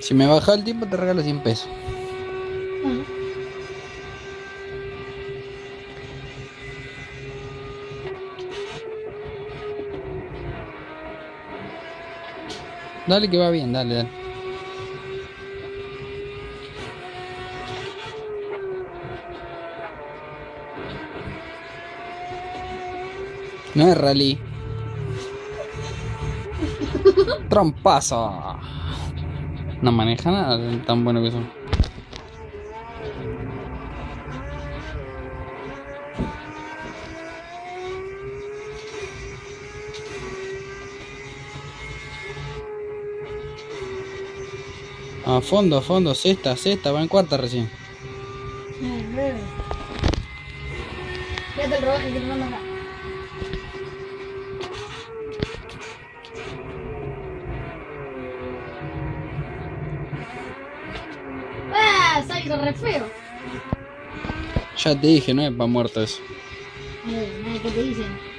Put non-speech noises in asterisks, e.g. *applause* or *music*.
Si me baja el tiempo te regalo 100 pesos. Bueno, Dale que va bien, dale, dale. No es rally. *laughs* Trompazo. No maneja nada tan bueno que son. A fondo, a fondo, sexta, sexta, va en cuarta recién. Fíjate el rodaje que te mando acá. Salgo re feo. Ya te dije, no es pa' muerto eso. Eh, ¿qué te dicen?